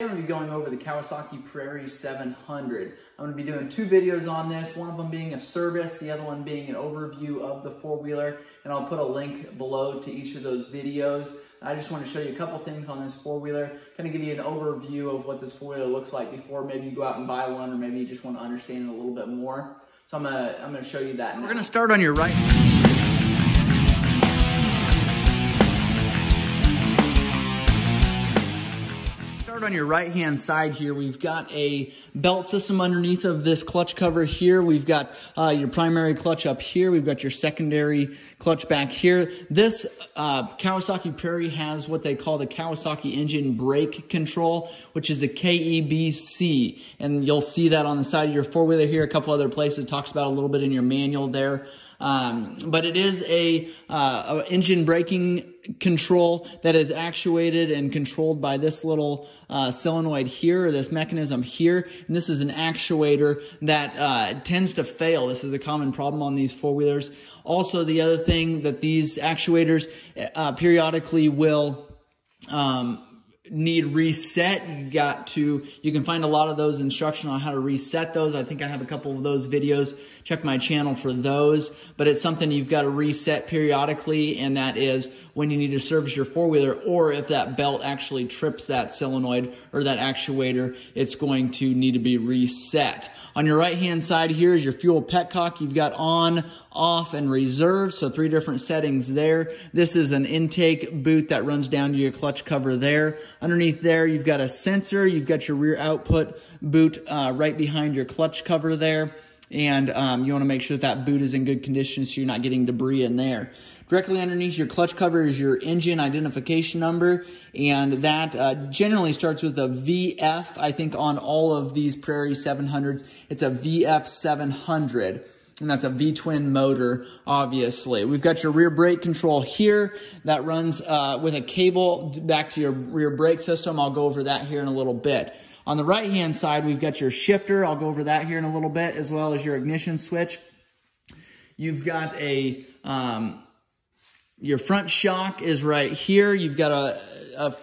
I'm going to be going over the Kawasaki Prairie 700. I'm going to be doing two videos on this, one of them being a service, the other one being an overview of the four-wheeler, and I'll put a link below to each of those videos. I just want to show you a couple things on this four-wheeler, kind of give you an overview of what this four-wheeler looks like before maybe you go out and buy one, or maybe you just want to understand it a little bit more. So I'm going to, I'm going to show you that now. We're going to start on your right. On your right hand side here, we've got a belt system underneath of this clutch cover here. We've got uh, your primary clutch up here. We've got your secondary clutch back here. This uh, Kawasaki Prairie has what they call the Kawasaki engine brake control, which is a KEBC. And you'll see that on the side of your four-wheeler here. A couple other places It talks about a little bit in your manual there. Um, but it is a, uh, a, engine braking control that is actuated and controlled by this little uh, solenoid here, or this mechanism here. And this is an actuator that uh, tends to fail. This is a common problem on these four wheelers. Also, the other thing that these actuators uh, periodically will um, need reset, you got to, you can find a lot of those instruction on how to reset those. I think I have a couple of those videos. Check my channel for those, but it's something you've got to reset periodically, and that is when you need to service your four-wheeler, or if that belt actually trips that solenoid or that actuator, it's going to need to be reset. On your right hand side here is your fuel petcock. You've got on, off, and reserve. So three different settings there. This is an intake boot that runs down to your clutch cover there. Underneath there, you've got a sensor. You've got your rear output boot uh, right behind your clutch cover there. And um, you want to make sure that that boot is in good condition so you're not getting debris in there. Directly underneath your clutch cover is your engine identification number, and that uh, generally starts with a VF. I think on all of these Prairie 700s, it's a VF 700 and that's a V-twin motor, obviously. We've got your rear brake control here that runs uh, with a cable back to your rear brake system. I'll go over that here in a little bit. On the right-hand side, we've got your shifter. I'll go over that here in a little bit, as well as your ignition switch. You've got a um, your front shock is right here. You've got a, a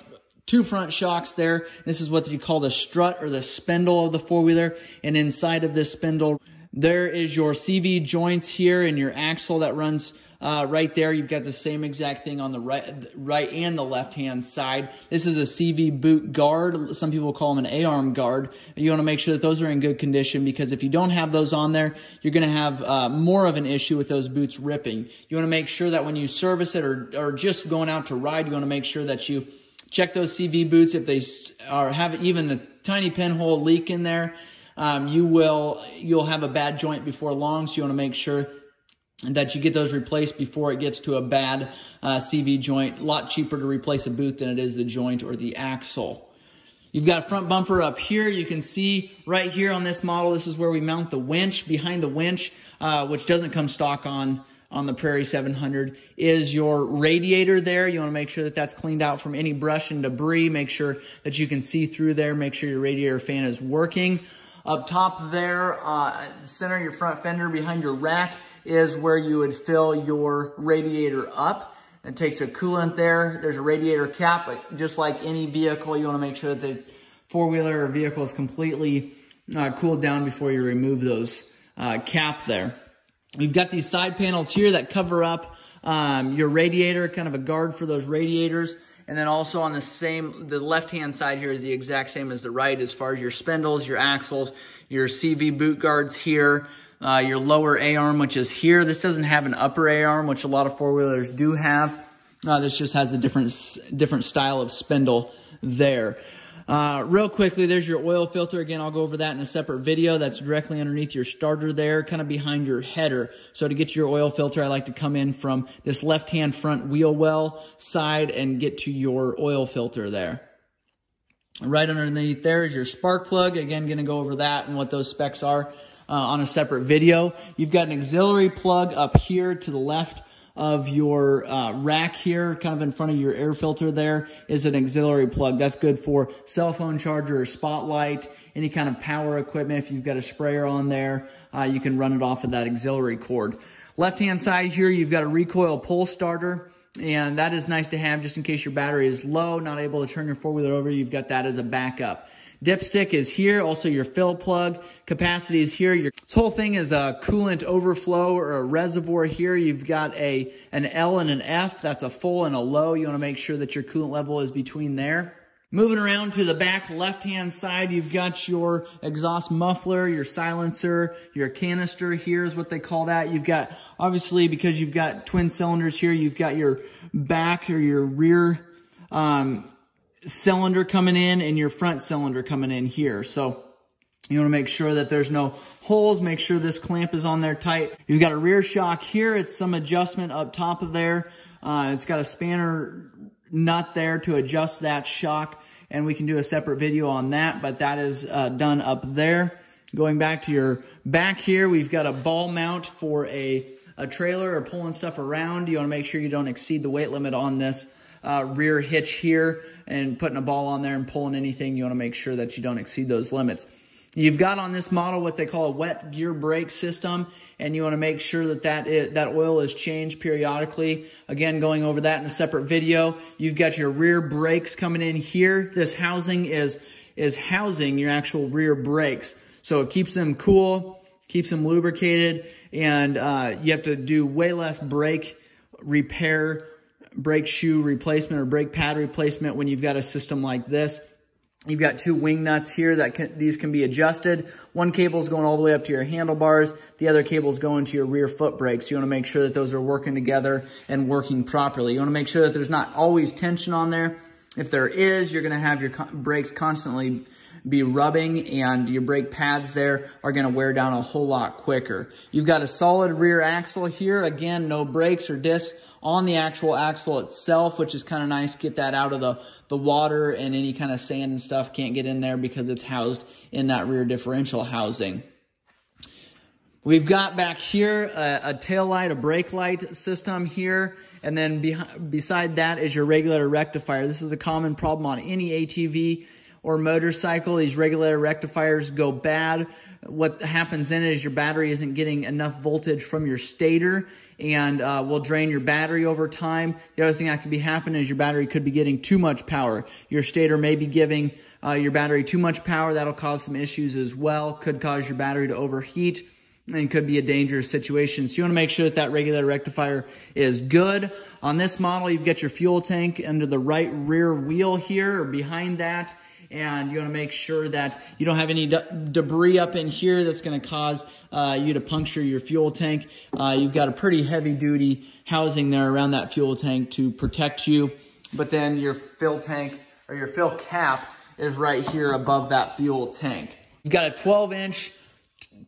two front shocks there. This is what you call the strut or the spindle of the four-wheeler. And inside of this spindle, there is your CV joints here and your axle that runs uh, right there, you've got the same exact thing on the right, right and the left-hand side. This is a CV boot guard. Some people call them an A-arm guard. You want to make sure that those are in good condition because if you don't have those on there, you're going to have uh, more of an issue with those boots ripping. You want to make sure that when you service it or, or just going out to ride, you want to make sure that you check those CV boots if they are have even a tiny pinhole leak in there. Um, you will you'll have a bad joint before long, so you want to make sure that you get those replaced before it gets to a bad uh, CV joint. A lot cheaper to replace a boot than it is the joint or the axle. You've got a front bumper up here. You can see right here on this model, this is where we mount the winch. Behind the winch, uh, which doesn't come stock on, on the Prairie 700, is your radiator there. You want to make sure that that's cleaned out from any brush and debris. Make sure that you can see through there. Make sure your radiator fan is working. Up top there, uh, center your front fender behind your rack is where you would fill your radiator up. It takes a coolant there. There's a radiator cap, but just like any vehicle, you want to make sure that the four-wheeler or vehicle is completely uh, cooled down before you remove those uh, cap there. We've got these side panels here that cover up um, your radiator, kind of a guard for those radiators. And then also on the same, the left-hand side here is the exact same as the right as far as your spindles, your axles, your CV boot guards here, uh, your lower A-arm, which is here. This doesn't have an upper A-arm, which a lot of four-wheelers do have. Uh, this just has a different, different style of spindle there. Uh, real quickly, there's your oil filter. Again, I'll go over that in a separate video. That's directly underneath your starter there, kind of behind your header. So to get to your oil filter, I like to come in from this left-hand front wheel well side and get to your oil filter there. Right underneath there is your spark plug. Again, going to go over that and what those specs are uh, on a separate video. You've got an auxiliary plug up here to the left of your uh, rack here, kind of in front of your air filter there, is an auxiliary plug. That's good for cell phone charger or spotlight, any kind of power equipment. If you've got a sprayer on there, uh, you can run it off of that auxiliary cord. Left-hand side here, you've got a recoil pull starter. And that is nice to have just in case your battery is low, not able to turn your four-wheeler over. You've got that as a backup. Dipstick is here. Also your fill plug. Capacity is here. Your, this whole thing is a coolant overflow or a reservoir here. You've got a an L and an F. That's a full and a low. You want to make sure that your coolant level is between there. Moving around to the back left-hand side, you've got your exhaust muffler, your silencer, your canister here is what they call that. You've got, obviously, because you've got twin cylinders here, you've got your back or your rear um, cylinder coming in and your front cylinder coming in here. So you want to make sure that there's no holes. Make sure this clamp is on there tight. You've got a rear shock here. It's some adjustment up top of there. Uh, it's got a spanner nut there to adjust that shock and we can do a separate video on that, but that is uh, done up there. Going back to your back here, we've got a ball mount for a, a trailer or pulling stuff around. You want to make sure you don't exceed the weight limit on this uh, rear hitch here and putting a ball on there and pulling anything. You want to make sure that you don't exceed those limits. You've got on this model what they call a wet gear brake system, and you want to make sure that that, is, that oil is changed periodically. Again, going over that in a separate video. You've got your rear brakes coming in here. This housing is, is housing your actual rear brakes. So it keeps them cool, keeps them lubricated, and uh, you have to do way less brake repair, brake shoe replacement or brake pad replacement when you've got a system like this. You've got two wing nuts here that can, these can be adjusted. One cable is going all the way up to your handlebars. The other cable is going to your rear foot brakes. You want to make sure that those are working together and working properly. You want to make sure that there's not always tension on there. If there is, you're going to have your brakes constantly be rubbing and your brake pads there are going to wear down a whole lot quicker. You've got a solid rear axle here. Again, no brakes or discs on the actual axle itself, which is kind of nice. Get that out of the, the water and any kind of sand and stuff can't get in there because it's housed in that rear differential housing. We've got back here a, a tail light, a brake light system here. And then beside that is your regulator rectifier. This is a common problem on any ATV or motorcycle. These regulator rectifiers go bad. What happens then is your battery isn't getting enough voltage from your stator and uh, will drain your battery over time. The other thing that could be happening is your battery could be getting too much power. Your stator may be giving uh, your battery too much power. That'll cause some issues as well. Could cause your battery to overheat and could be a dangerous situation. So you want to make sure that that regulator rectifier is good. On this model, you've got your fuel tank under the right rear wheel here or behind that and you want to make sure that you don't have any de debris up in here that's going to cause uh, you to puncture your fuel tank. Uh, you've got a pretty heavy duty housing there around that fuel tank to protect you. But then your fill tank or your fill cap is right here above that fuel tank. You've got a 12 inch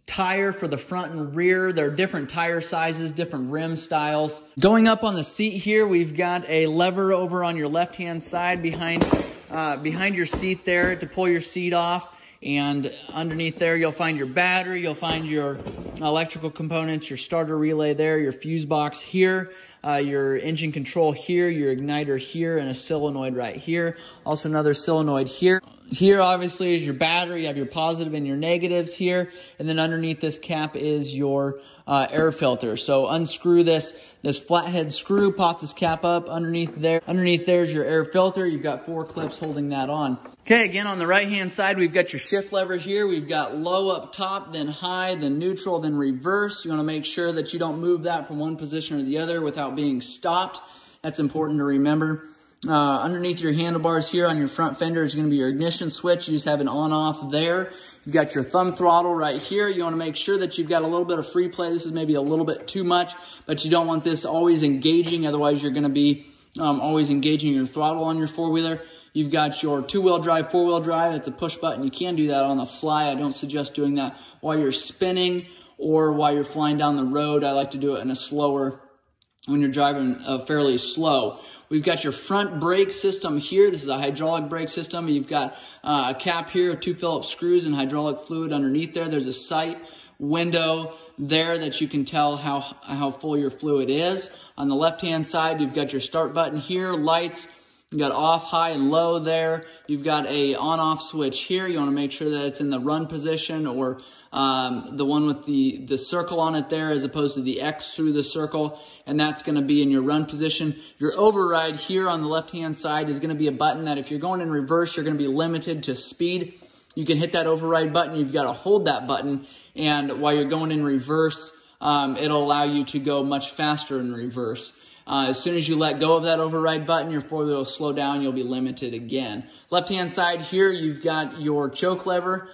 tire for the front and rear. There are different tire sizes, different rim styles. Going up on the seat here, we've got a lever over on your left-hand side behind uh, behind your seat there to pull your seat off. And underneath there, you'll find your battery, you'll find your electrical components, your starter relay there, your fuse box here, uh, your engine control here, your igniter here, and a solenoid right here. Also another solenoid here. Here, obviously, is your battery. You have your positive and your negatives here. And then underneath this cap is your uh, air filter. So unscrew this, this flathead screw, pop this cap up underneath there. Underneath there's your air filter. You've got four clips holding that on. Okay, again, on the right-hand side, we've got your shift lever here. We've got low up top, then high, then neutral, then reverse. You want to make sure that you don't move that from one position or the other without being stopped. That's important to remember. Uh, underneath your handlebars here on your front fender is going to be your ignition switch. You just have an on-off there. You've got your thumb throttle right here. You want to make sure that you've got a little bit of free play. This is maybe a little bit too much, but you don't want this always engaging. Otherwise, you're going to be um, always engaging your throttle on your four-wheeler. You've got your two-wheel drive, four-wheel drive. It's a push button. You can do that on the fly. I don't suggest doing that while you're spinning or while you're flying down the road. I like to do it in a slower, when you're driving uh, fairly slow. We've got your front brake system here. This is a hydraulic brake system. You've got uh, a cap here, two Phillips screws and hydraulic fluid underneath there. There's a sight window there that you can tell how, how full your fluid is. On the left-hand side, you've got your start button here, lights, You got off, high, and low there. You've got a on-off switch here. You want to make sure that it's in the run position or um, the one with the, the circle on it there as opposed to the X through the circle. And that's going to be in your run position. Your override here on the left-hand side is going to be a button that if you're going in reverse, you're going to be limited to speed. You can hit that override button. You've got to hold that button. And while you're going in reverse, um, it'll allow you to go much faster in reverse. Uh, as soon as you let go of that override button, your four wheel will slow down. You'll be limited again. Left hand side here, you've got your choke lever.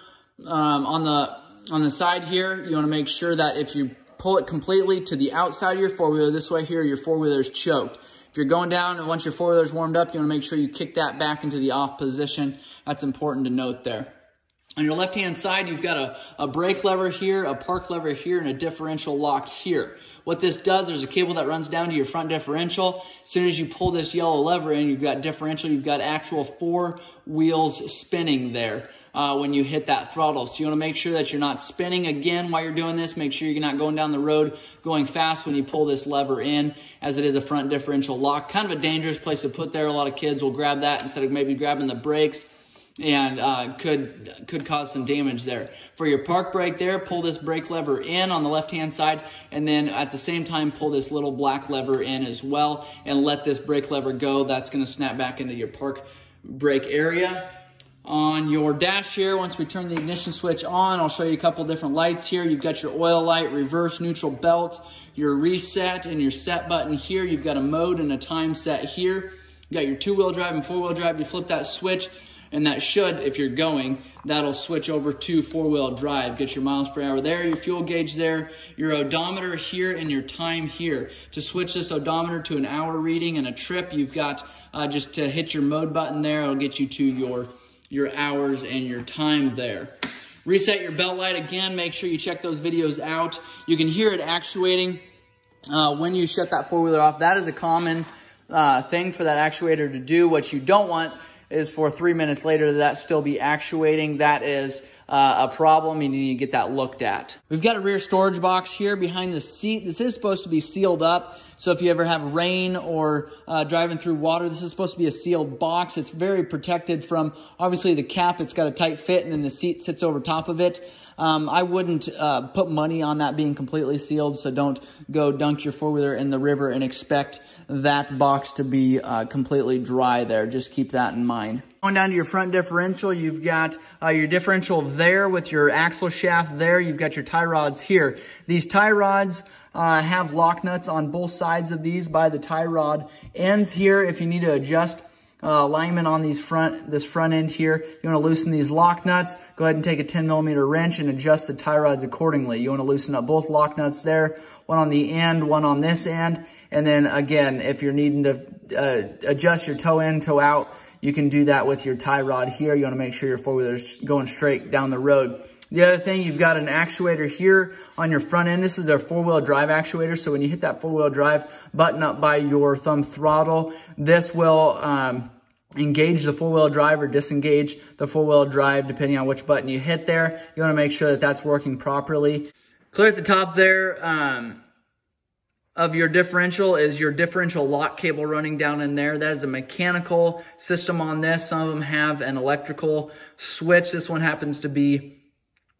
Um, on the on the side here, you want to make sure that if you pull it completely to the outside of your four wheeler, this way here, your four wheeler is choked. If you're going down and once your four wheeler is warmed up, you want to make sure you kick that back into the off position. That's important to note there. On your left hand side, you've got a, a brake lever here, a park lever here, and a differential lock here. What this does, there's a cable that runs down to your front differential. As soon as you pull this yellow lever in, you've got differential, you've got actual four wheels spinning there. Uh, when you hit that throttle. So you want to make sure that you're not spinning again while you're doing this. Make sure you're not going down the road going fast when you pull this lever in as it is a front differential lock. Kind of a dangerous place to put there. A lot of kids will grab that instead of maybe grabbing the brakes and uh, could could cause some damage there. For your park brake there, pull this brake lever in on the left-hand side, and then at the same time, pull this little black lever in as well, and let this brake lever go. That's going to snap back into your park brake area. On your dash here, once we turn the ignition switch on, I'll show you a couple different lights here. You've got your oil light, reverse neutral belt, your reset, and your set button here. You've got a mode and a time set here. You got your two-wheel drive and four-wheel drive. You flip that switch, and that should, if you're going, that'll switch over to four-wheel drive. Get your miles per hour there, your fuel gauge there, your odometer here, and your time here. To switch this odometer to an hour reading and a trip, you've got uh, just to hit your mode button there. It'll get you to your, your hours and your time there. Reset your belt light again. Make sure you check those videos out. You can hear it actuating uh, when you shut that four-wheeler off. That is a common uh, thing for that actuator to do. What you don't want is for three minutes later that still be actuating. That is uh, a problem. and You need to get that looked at. We've got a rear storage box here behind the seat. This is supposed to be sealed up. So if you ever have rain or uh, driving through water, this is supposed to be a sealed box. It's very protected from obviously the cap. It's got a tight fit and then the seat sits over top of it. Um, I wouldn't uh, put money on that being completely sealed, so don't go dunk your four-wheeler in the river and expect that box to be uh, completely dry there. Just keep that in mind. Going down to your front differential, you've got uh, your differential there with your axle shaft there. You've got your tie rods here. These tie rods uh, have lock nuts on both sides of these by the tie rod ends here. If you need to adjust uh, alignment on these front, this front end here. You want to loosen these lock nuts. Go ahead and take a 10 millimeter wrench and adjust the tie rods accordingly. You want to loosen up both lock nuts there, one on the end, one on this end. And then again, if you're needing to uh, adjust your toe in, toe out, you can do that with your tie rod here. You want to make sure your four-wheeler's going straight down the road. The other thing, you've got an actuator here on your front end. This is a four-wheel drive actuator. So when you hit that four-wheel drive button up by your thumb throttle, this will um, engage the four-wheel drive or disengage the four-wheel drive depending on which button you hit there. You want to make sure that that's working properly. Clear at the top there um, of your differential is your differential lock cable running down in there. That is a mechanical system on this. Some of them have an electrical switch. This one happens to be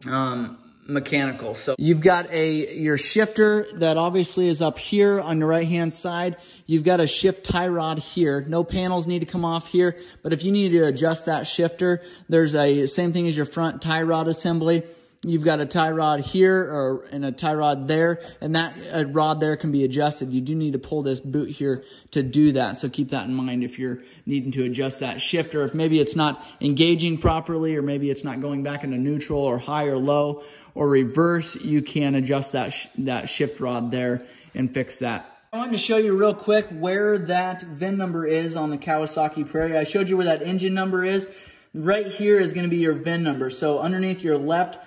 um, mechanical. So you've got a, your shifter that obviously is up here on the right hand side. You've got a shift tie rod here. No panels need to come off here, but if you need to adjust that shifter, there's a same thing as your front tie rod assembly. You've got a tie rod here or and a tie rod there, and that rod there can be adjusted. You do need to pull this boot here to do that. So keep that in mind if you're needing to adjust that shifter. Or if maybe it's not engaging properly or maybe it's not going back into neutral or high or low or reverse, you can adjust that, sh that shift rod there and fix that. I wanted to show you real quick where that VIN number is on the Kawasaki Prairie. I showed you where that engine number is. Right here is going to be your VIN number. So underneath your left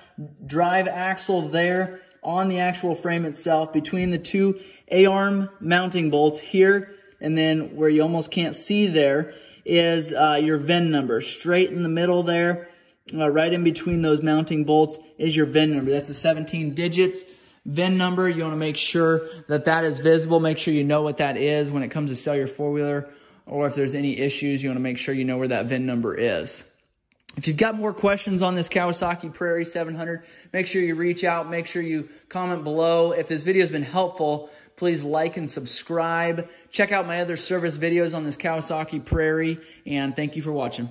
drive axle there on the actual frame itself between the two A-arm mounting bolts here and then where you almost can't see there is uh, your VIN number. Straight in the middle there, uh, right in between those mounting bolts is your VIN number. That's a 17 digits VIN number. You want to make sure that that is visible. Make sure you know what that is when it comes to sell your four-wheeler or if there's any issues, you want to make sure you know where that VIN number is. If you've got more questions on this Kawasaki Prairie 700, make sure you reach out. Make sure you comment below. If this video has been helpful, please like and subscribe. Check out my other service videos on this Kawasaki Prairie, and thank you for watching.